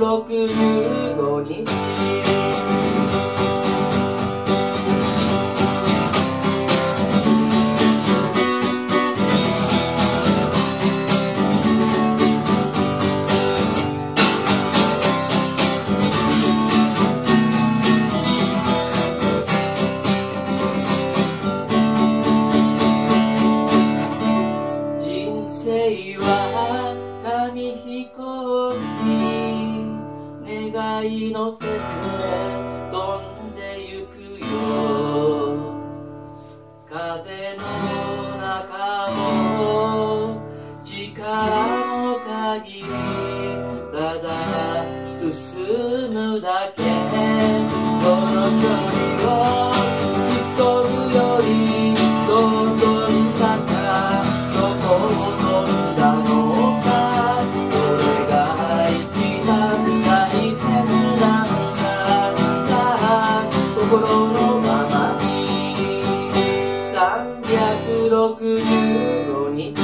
365日。愛のせて僕のに